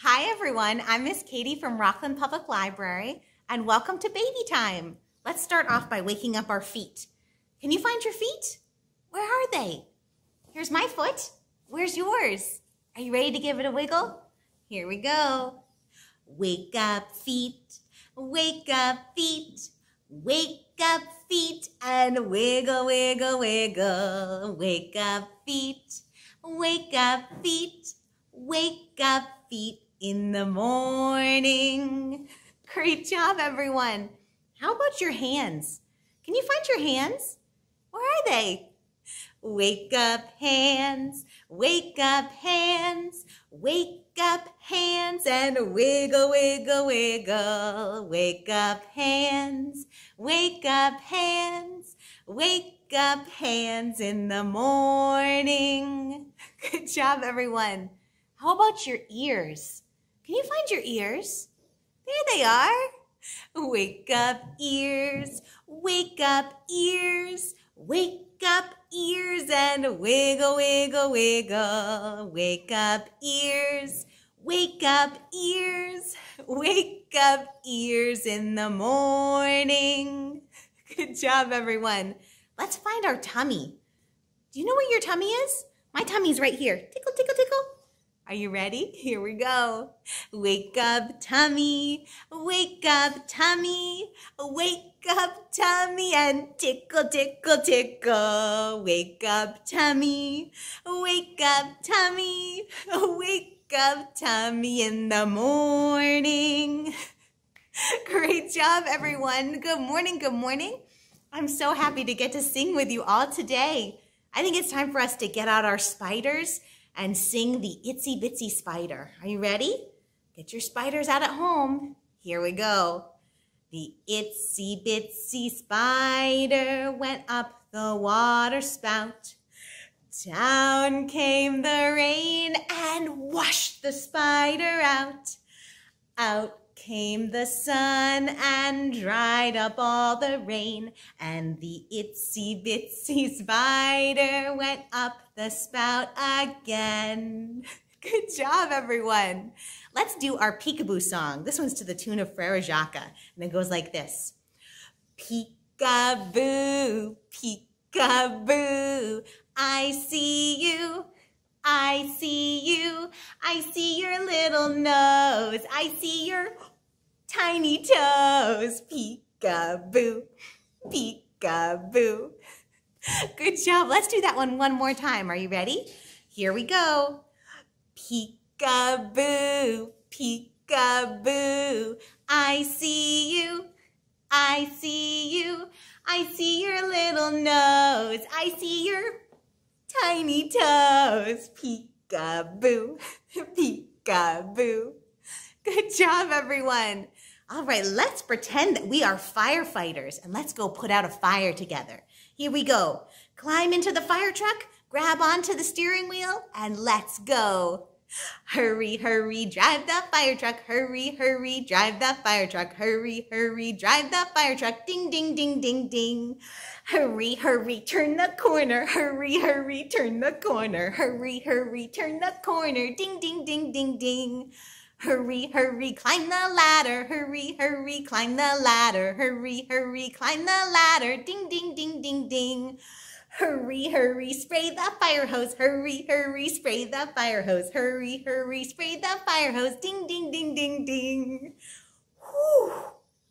Hi everyone, I'm Miss Katie from Rockland Public Library and welcome to Baby Time. Let's start off by waking up our feet. Can you find your feet? Where are they? Here's my foot. Where's yours? Are you ready to give it a wiggle? Here we go. Wake up feet, wake up feet, wake up feet and wiggle, wiggle, wiggle. Wake up feet, wake up feet, wake up feet in the morning. Great job, everyone. How about your hands? Can you find your hands? Where are they? Wake up hands, wake up hands, wake up hands and wiggle, wiggle, wiggle. Wake up hands, wake up hands, wake up hands in the morning. Good job, everyone. How about your ears? Can you find your ears? There they are. Wake up ears, wake up ears, wake up ears and wiggle, wiggle, wiggle. Wake up ears, wake up ears, wake up ears in the morning. Good job, everyone. Let's find our tummy. Do you know where your tummy is? My tummy's right here. Tickle, tickle, tickle. Are you ready? Here we go. Wake up, tummy. Wake up, tummy. Wake up, tummy, and tickle, tickle, tickle. Wake up, tummy. Wake up, tummy. Wake up, tummy in the morning. Great job, everyone. Good morning, good morning. I'm so happy to get to sing with you all today. I think it's time for us to get out our spiders and sing the Itsy Bitsy Spider. Are you ready? Get your spiders out at home. Here we go. The itsy bitsy spider went up the water spout. Down came the rain and washed the spider out. Out came the sun and dried up all the rain, and the itsy bitsy spider went up the spout again. Good job, everyone. Let's do our peekaboo song. This one's to the tune of Frere Jacques, and it goes like this. Peekaboo, peekaboo, I see you. I see you. I see your little nose. I see your tiny toes. Peekaboo, peekaboo. Good job. Let's do that one one more time. Are you ready? Here we go. Peekaboo, peekaboo. I see you. I see you. I see your little nose. I see your tiny toes. Peekaboo, peekaboo. Good job, everyone. All right, let's pretend that we are firefighters and let's go put out a fire together. Here we go. Climb into the fire truck, grab onto the steering wheel, and let's go. Hurry, hurry, drive the fire truck. Hurry, hurry, drive the fire truck. Hurry, hurry, drive the fire truck. Ding, ding, ding, ding, ding. Hurry, hurry, turn the corner. Hurry, hurry, turn the corner. Hurry, hurry, turn the corner. Ding, ding, ding, ding, ding. Hurry, hurry, climb the ladder. Hurry, hurry, climb the ladder. Hurry, hurry, climb the ladder. Ding, ding, ding, ding, ding. Hurry, hurry, spray the fire hose. Hurry, hurry, spray the fire hose. Hurry, hurry, spray the fire hose. Ding, ding, ding, ding, ding. Whew,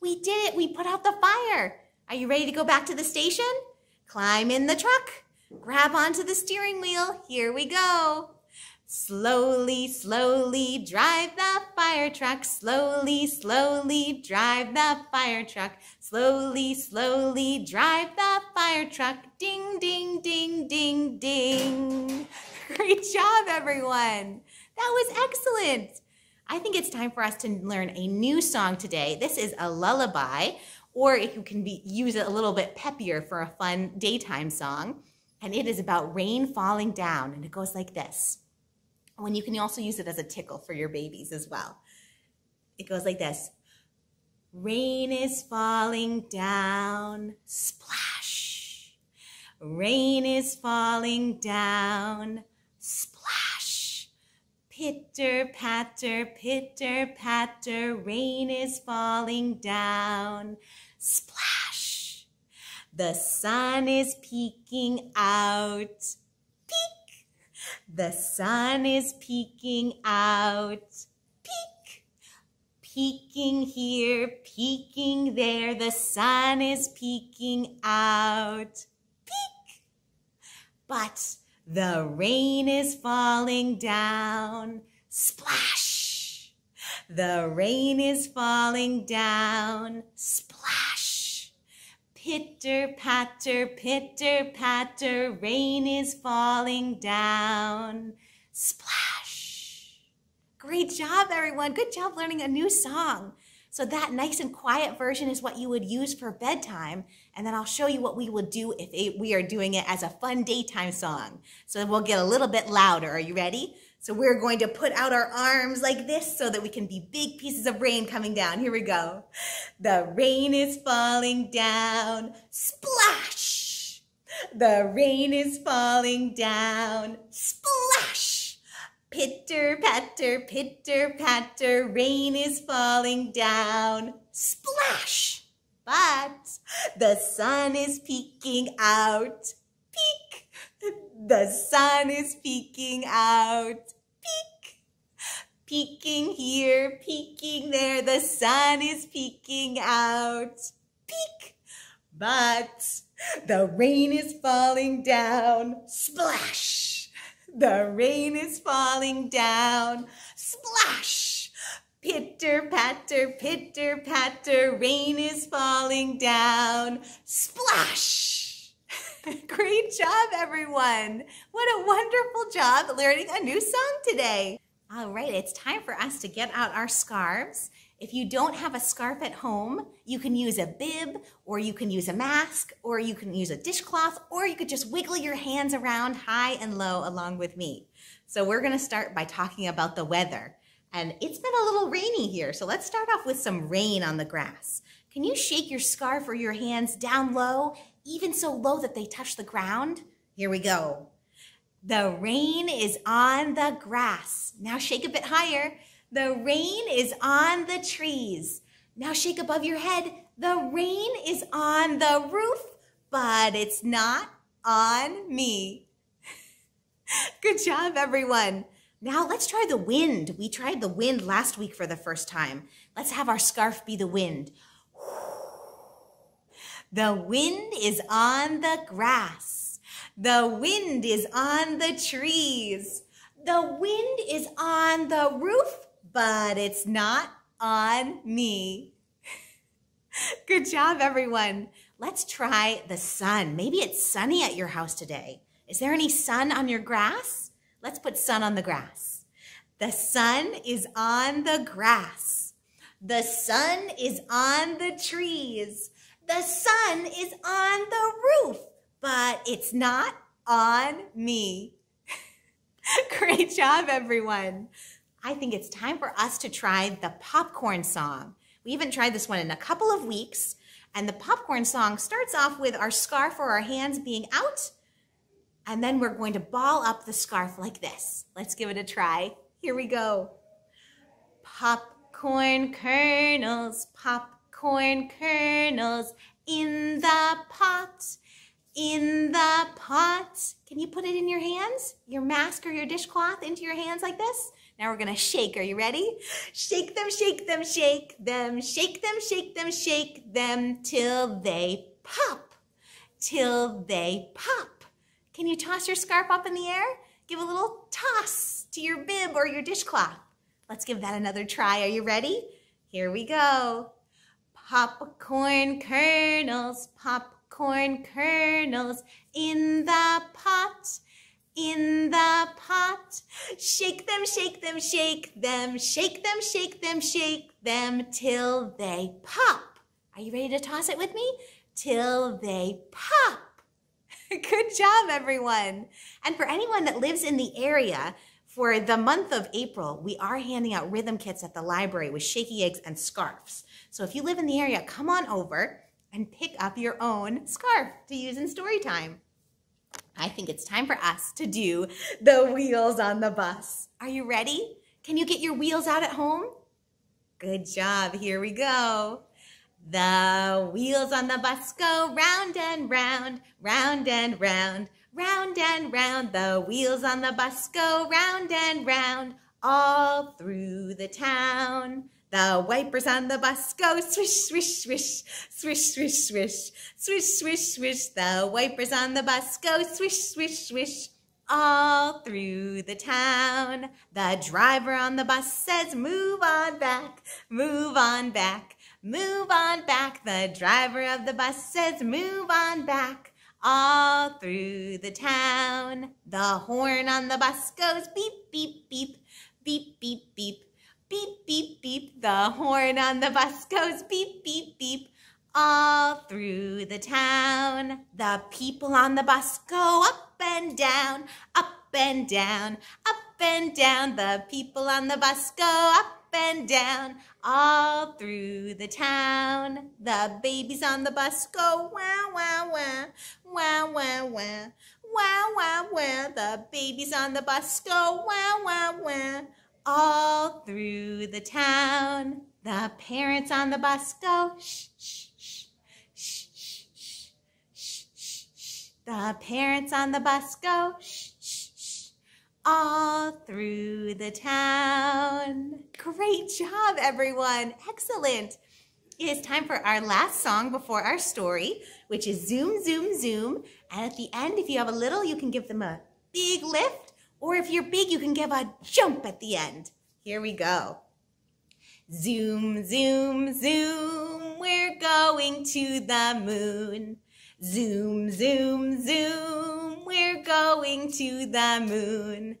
we did it. We put out the fire. Are you ready to go back to the station? Climb in the truck. Grab onto the steering wheel. Here we go. Slowly, slowly drive the fire truck. Slowly, slowly drive the fire truck. Slowly, slowly drive the fire truck. Ding, ding, ding, ding, ding. Great job, everyone. That was excellent. I think it's time for us to learn a new song today. This is a lullaby, or if you can be, use it a little bit peppier for a fun daytime song. And it is about rain falling down, and it goes like this. When you can also use it as a tickle for your babies as well. It goes like this. Rain is falling down, splash. Rain is falling down, splash. Pitter patter, pitter patter, rain is falling down. Splash! The sun is peeking out. The sun is peeking out. Peek! Peeking here, peeking there, the sun is peeking out. Peek! But the rain is falling down. Splash! The rain is falling down. Splash! Pitter patter, pitter patter, rain is falling down. Splash! Great job, everyone. Good job learning a new song. So that nice and quiet version is what you would use for bedtime. And then I'll show you what we will do if we are doing it as a fun daytime song. So we'll get a little bit louder. Are you ready? So we're going to put out our arms like this so that we can be big pieces of rain coming down. Here we go. The rain is falling down. Splash! The rain is falling down. Splash! Pitter patter, pitter patter, rain is falling down. Splash! But the sun is peeking out. Peek! The sun is peeking out. Peek! Peeking here, peeking there, the sun is peeking out. Peek! But the rain is falling down. Splash! The rain is falling down. Splash! Pitter patter, pitter patter, rain is falling down. Splash! Great job, everyone. What a wonderful job learning a new song today. All right, it's time for us to get out our scarves if you don't have a scarf at home, you can use a bib, or you can use a mask, or you can use a dishcloth, or you could just wiggle your hands around high and low along with me. So we're gonna start by talking about the weather. And it's been a little rainy here, so let's start off with some rain on the grass. Can you shake your scarf or your hands down low, even so low that they touch the ground? Here we go. The rain is on the grass. Now shake a bit higher. The rain is on the trees. Now shake above your head. The rain is on the roof, but it's not on me. Good job, everyone. Now let's try the wind. We tried the wind last week for the first time. Let's have our scarf be the wind. The wind is on the grass. The wind is on the trees. The wind is on the roof but it's not on me. Good job, everyone. Let's try the sun. Maybe it's sunny at your house today. Is there any sun on your grass? Let's put sun on the grass. The sun is on the grass. The sun is on the trees. The sun is on the roof, but it's not on me. Great job, everyone. I think it's time for us to try the popcorn song. We haven't tried this one in a couple of weeks. And the popcorn song starts off with our scarf or our hands being out. And then we're going to ball up the scarf like this. Let's give it a try. Here we go. Popcorn kernels, popcorn kernels in the pot, in the pot. Can you put it in your hands? Your mask or your dishcloth into your hands like this? Now we're gonna shake. Are you ready? Shake them, shake them, shake them, shake them, shake them, shake them till they pop, till they pop. Can you toss your scarf up in the air? Give a little toss to your bib or your dishcloth. Let's give that another try. Are you ready? Here we go. Popcorn kernels, popcorn kernels in the pot in the pot. Shake them, shake them, shake them, shake them, shake them, shake them till they pop. Are you ready to toss it with me? Till they pop. Good job, everyone. And for anyone that lives in the area, for the month of April, we are handing out rhythm kits at the library with shaky eggs and scarves. So if you live in the area, come on over and pick up your own scarf to use in story time. I think it's time for us to do the wheels on the bus. Are you ready? Can you get your wheels out at home? Good job. Here we go. The wheels on the bus go round and round, round and round, round and round. The wheels on the bus go round and round, all through the town. The wipers on the bus go swish, swish, swish, swish, swish, swish, swish, swish, swish. The wipers on the bus go swish, swish, swish, all through the town. The driver on the bus says, move on back, move on back, move on back. The driver of the bus says, move on back, all through the town. The horn on the bus goes beep, beep, beep, beep, beep, beep beep, beep, beep. The horn on the bus goes beep, beep, beep. All through the town, the people on the bus go up and down, up and down, up and down. The people on the bus go up and down, all through the town. The babies on the bus go wow, wow, wow, wow, wow, wow, wow, wow, wow. The babies on the bus go wow, wow, wow all through the town. The parents on the bus go shh, shh, shh, shh, shh, shh, shh. The parents on the bus go shh, shh, shh, all through the town. Great job, everyone. Excellent. It is time for our last song before our story, which is Zoom, Zoom, Zoom. And at the end, if you have a little, you can give them a big lift or if you're big, you can give a jump at the end. Here we go. Zoom, zoom, zoom, we're going to the moon. Zoom, zoom, zoom, we're going to the moon.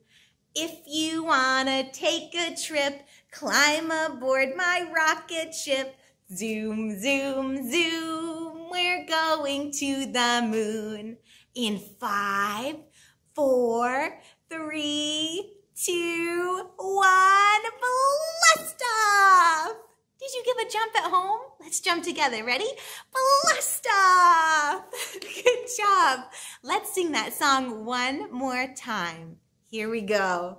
If you wanna take a trip, climb aboard my rocket ship. Zoom, zoom, zoom, we're going to the moon. In five, four, three, two, one, blast off! Did you give a jump at home? Let's jump together. Ready? Blast off! Good job. Let's sing that song one more time. Here we go.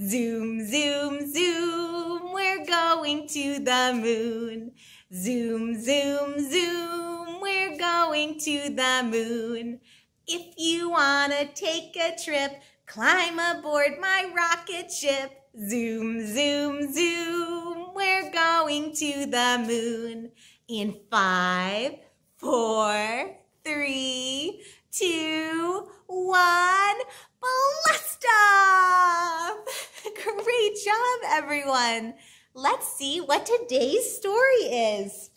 Zoom, zoom, zoom, we're going to the moon. Zoom, zoom, zoom, we're going to the moon. If you want to take a trip, Climb aboard my rocket ship. Zoom, zoom, zoom. We're going to the moon in five, four, three, two, one. Blast off! Great job, everyone. Let's see what today's story is.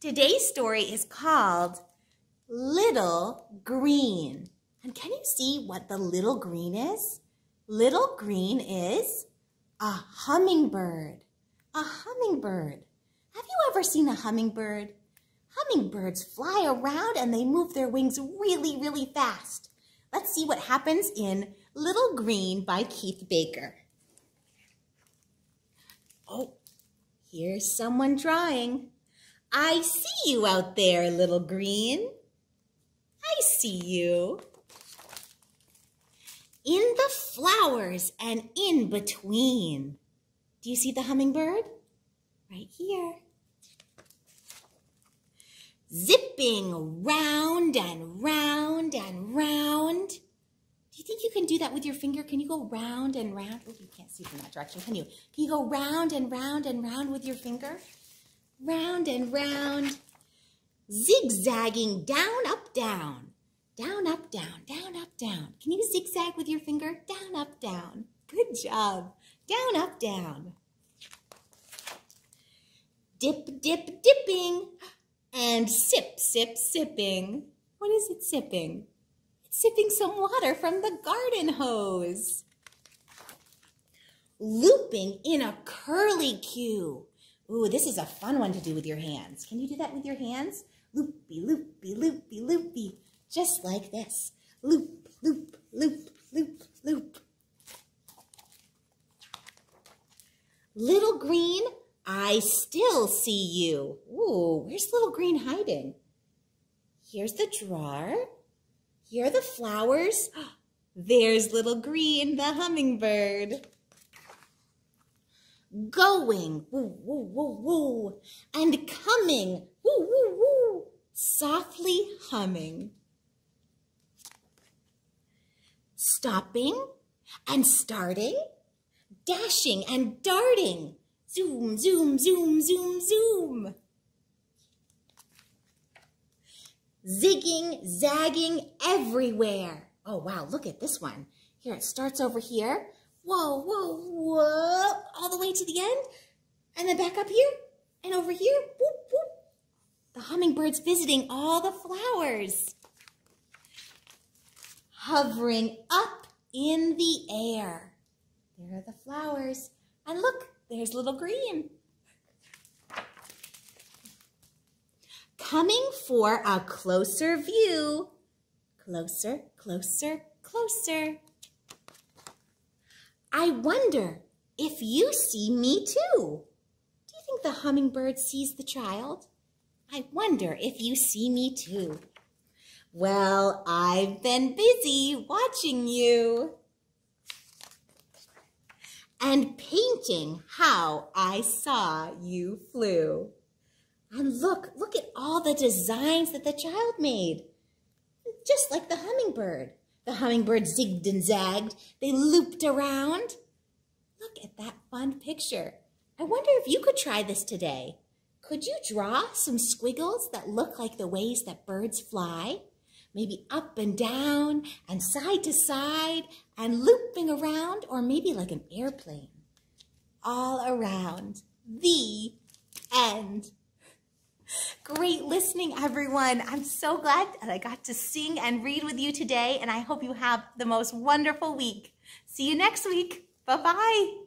Today's story is called Little Green. And can you see what the little green is? Little green is a hummingbird. A hummingbird. Have you ever seen a hummingbird? Hummingbirds fly around and they move their wings really, really fast. Let's see what happens in Little Green by Keith Baker. Oh, here's someone drawing. I see you out there, Little Green. I see you in the flowers and in between. Do you see the hummingbird? Right here. Zipping round and round and round. Do you think you can do that with your finger? Can you go round and round? Oh, you can't see from that direction, can you? Can you go round and round and round with your finger? Round and round. Zigzagging down, up, down. Down, up, down, down, up, down. Can you zigzag with your finger? Down, up, down. Good job. Down, up, down. Dip, dip, dipping. And sip, sip, sipping. What is it sipping? It's sipping some water from the garden hose. Looping in a curly cue. Ooh, this is a fun one to do with your hands. Can you do that with your hands? Loopy, loopy, loopy, loopy just like this. Loop, loop, loop, loop, loop. Little green, I still see you. Ooh, where's little green hiding? Here's the drawer. Here are the flowers. There's little green, the hummingbird. Going, woo, woo, woo, woo, and coming, woo, woo, woo, softly humming. Stopping and starting, dashing and darting. Zoom, zoom, zoom, zoom, zoom. Zigging, zagging everywhere. Oh, wow, look at this one. Here, it starts over here. Whoa, whoa, whoa, all the way to the end. And then back up here and over here. Whoop, whoop. The hummingbird's visiting all the flowers. Hovering up in the air. There are the flowers. And look, there's little green. Coming for a closer view. Closer, closer, closer. I wonder if you see me too. Do you think the hummingbird sees the child? I wonder if you see me too. Well, I've been busy watching you and painting how I saw you flew. And look, look at all the designs that the child made. Just like the hummingbird. The hummingbird zigged and zagged. They looped around. Look at that fun picture. I wonder if you could try this today. Could you draw some squiggles that look like the ways that birds fly? Maybe up and down and side to side and looping around or maybe like an airplane. All around. The end. Great listening, everyone. I'm so glad that I got to sing and read with you today, and I hope you have the most wonderful week. See you next week. Bye-bye.